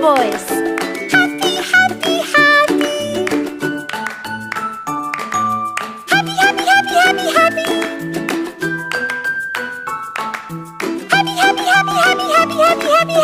boys.